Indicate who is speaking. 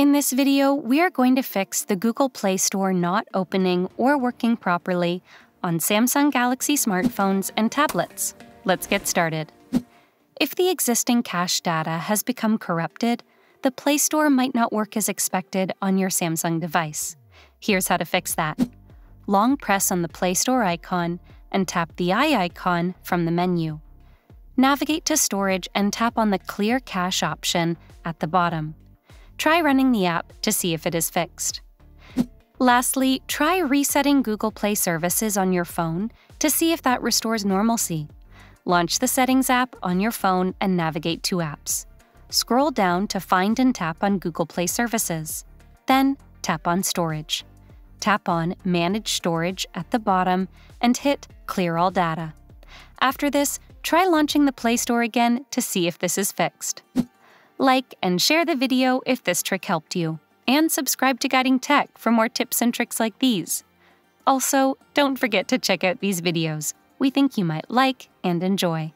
Speaker 1: In this video, we are going to fix the Google Play Store not opening or working properly on Samsung Galaxy smartphones and tablets. Let's get started. If the existing cache data has become corrupted, the Play Store might not work as expected on your Samsung device. Here's how to fix that. Long press on the Play Store icon and tap the eye icon from the menu. Navigate to Storage and tap on the Clear Cache option at the bottom. Try running the app to see if it is fixed. Lastly, try resetting Google Play services on your phone to see if that restores normalcy. Launch the Settings app on your phone and navigate to Apps. Scroll down to find and tap on Google Play services. Then tap on Storage. Tap on Manage Storage at the bottom and hit Clear All Data. After this, try launching the Play Store again to see if this is fixed. Like and share the video if this trick helped you, and subscribe to Guiding Tech for more tips and tricks like these. Also, don't forget to check out these videos. We think you might like and enjoy.